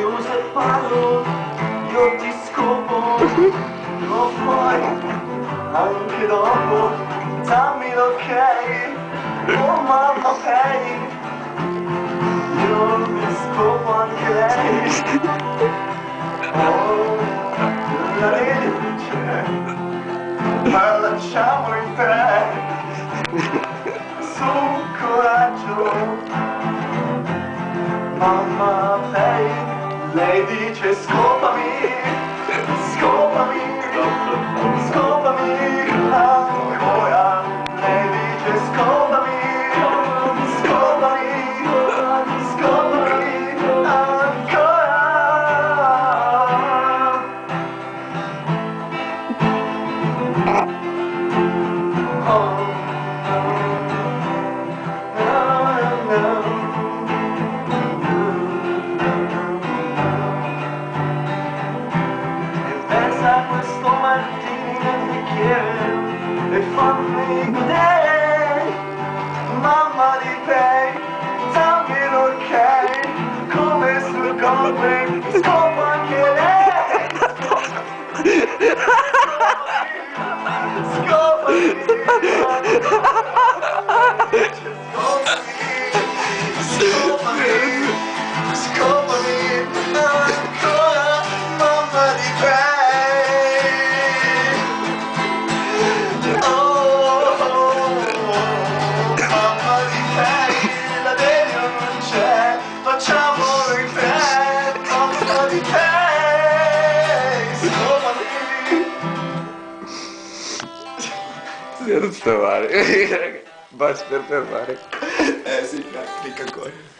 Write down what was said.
se parlo, io ti scopo, lo fai anche dopo, dammi l'ok, oh mamma pay, io mi scopo anche lei, oh, la luce, ma lasciamo in te, su coraggio. Mamma lei, lei dice scopami, scopami, scopami ancora. Lei dice scopami, scopami, scopami ancora. Golpe, mi scopo anche lei. Scopami, scopami, scopami फिर सवार बस फिर पे ऐसी का कौन